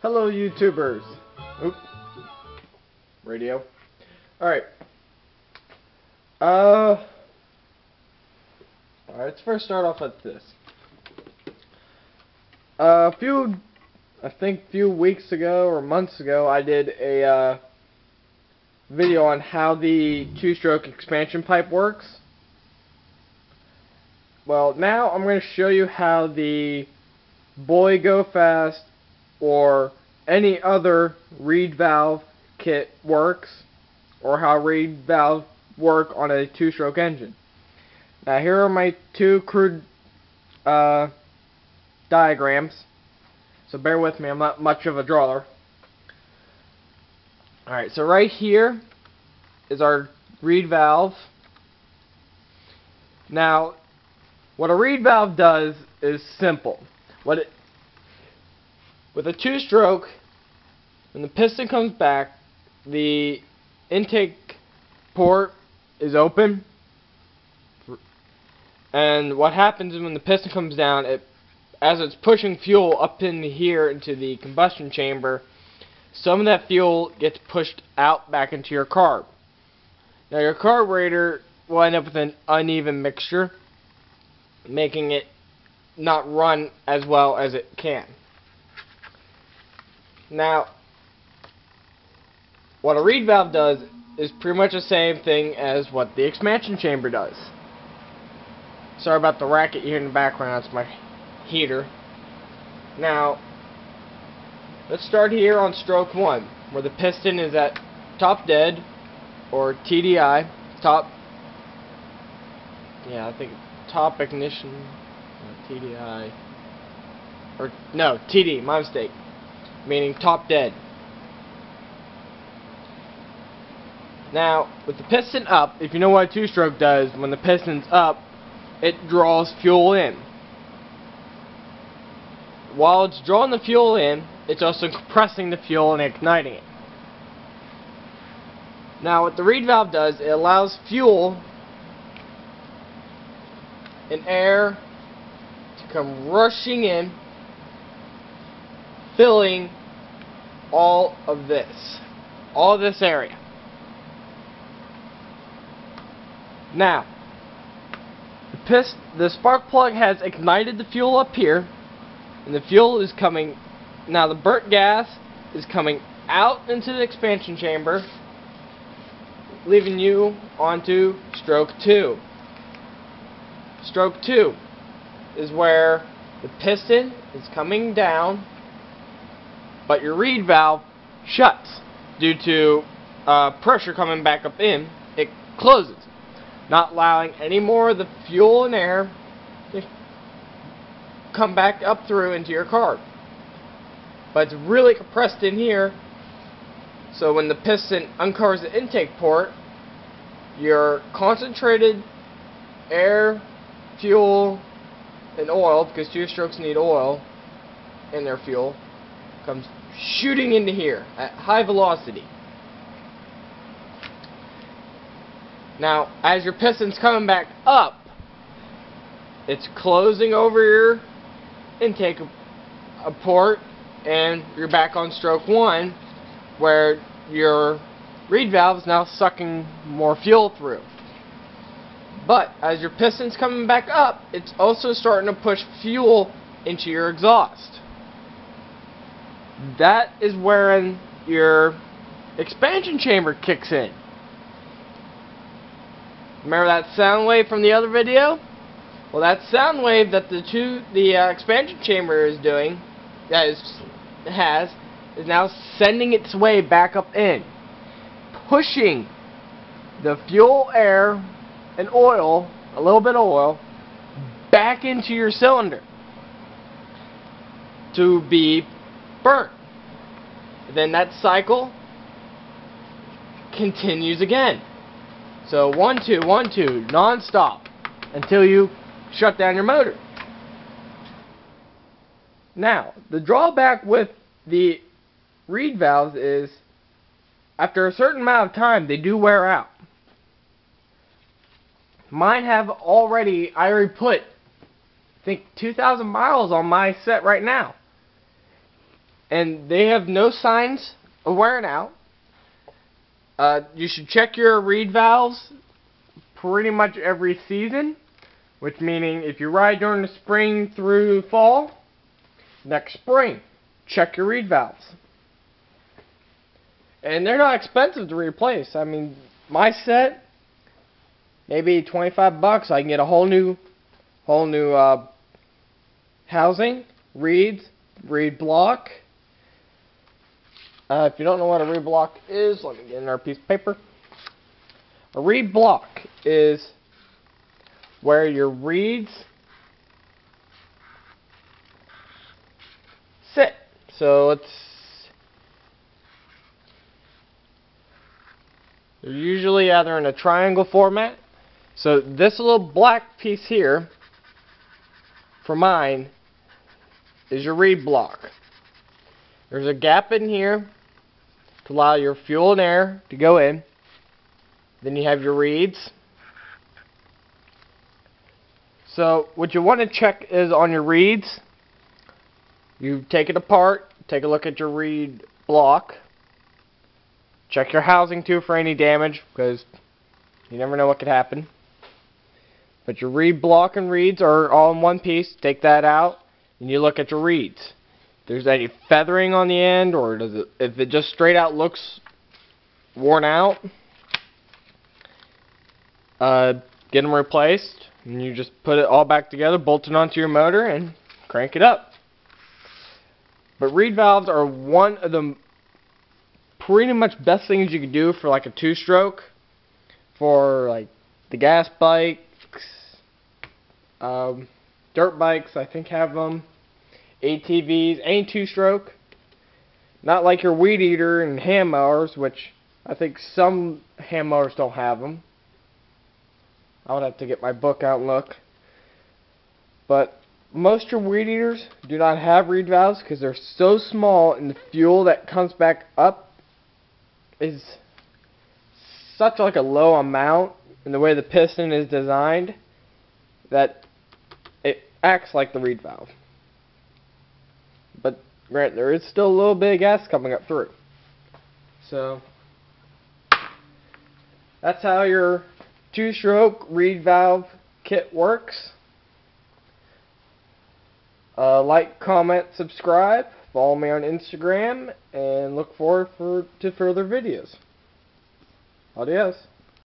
Hello, YouTubers. Oop. Radio. Alright. Uh. Alright, let's first start off with this. A few, I think, few weeks ago or months ago, I did a uh, video on how the two-stroke expansion pipe works. Well, now I'm going to show you how the Boy Go Fast or any other reed valve kit works or how reed valve work on a two-stroke engine. Now here are my two crude uh, diagrams. So bear with me, I'm not much of a drawer. Alright, so right here is our reed valve. Now, what a reed valve does is simple. What it with a two-stroke, when the piston comes back, the intake port is open. And what happens is when the piston comes down, it as it's pushing fuel up in here into the combustion chamber, some of that fuel gets pushed out back into your carb. Now your carburetor will end up with an uneven mixture, making it not run as well as it can. Now, what a reed valve does is pretty much the same thing as what the expansion chamber does. Sorry about the racket here in the background, it's my heater. Now, let's start here on stroke 1, where the piston is at top dead, or TDI, top, yeah, I think top ignition, TDI, or, no, TD, my mistake meaning top dead. Now, with the piston up, if you know what a two-stroke does, when the piston's up, it draws fuel in. While it's drawing the fuel in, it's also compressing the fuel and igniting it. Now, what the reed valve does, it allows fuel and air to come rushing in, filling all of this. All of this area. Now, the, pist the spark plug has ignited the fuel up here, and the fuel is coming, now the burnt gas is coming out into the expansion chamber, leaving you onto stroke 2. Stroke 2 is where the piston is coming down but your reed valve shuts due to uh, pressure coming back up in. It closes, not allowing any more of the fuel and air to come back up through into your car. But it's really compressed in here, so when the piston uncovers the intake port, your concentrated air, fuel, and oil, because two strokes need oil in their fuel, comes shooting into here at high velocity. Now, as your piston's coming back up, it's closing over your intake a port, and you're back on stroke one, where your reed valve is now sucking more fuel through. But as your piston's coming back up, it's also starting to push fuel into your exhaust that is where your expansion chamber kicks in. Remember that sound wave from the other video? Well, that sound wave that the two the uh, expansion chamber is doing, that is has, is now sending its way back up in, pushing the fuel, air, and oil, a little bit of oil, back into your cylinder to be burnt. Then that cycle continues again. So one, two, one, two, non-stop until you shut down your motor. Now, the drawback with the reed valves is after a certain amount of time, they do wear out. Mine have already, I already put, I think, 2,000 miles on my set right now. And they have no signs of wearing out. Uh, you should check your reed valves pretty much every season, which meaning if you ride during the spring through fall, next spring, check your reed valves. And they're not expensive to replace. I mean, my set, maybe 25 bucks, I can get a whole new, whole new uh, housing, reeds, reed block. Uh, if you don't know what a reed block is, let me get another piece of paper. A reed block is where your reeds sit. So it's they're usually either in a triangle format. So this little black piece here for mine is your reed block. There's a gap in here to allow your fuel and air to go in. Then you have your reeds. So what you want to check is on your reeds, you take it apart, take a look at your reed block, check your housing too for any damage because you never know what could happen. But your reed block and reeds are all in one piece. Take that out and you look at your reeds. There's any feathering on the end or does it if it just straight out looks worn out, uh, get them replaced and you just put it all back together, bolt it onto your motor and crank it up. But reed valves are one of the pretty much best things you can do for like a two-stroke for like the gas bikes, um, dirt bikes I think have them, ATVs, any two-stroke. Not like your weed eater and hand mowers, which I think some hand mowers don't have them. I would have to get my book out and look. But most your weed eaters do not have reed valves because they're so small and the fuel that comes back up is such like a low amount in the way the piston is designed that it acts like the reed valve. Grant there is still a little bit of gas coming up through. So that's how your two-stroke reed valve kit works. Uh, like, comment, subscribe, follow me on Instagram, and look forward for, to further videos. Adios.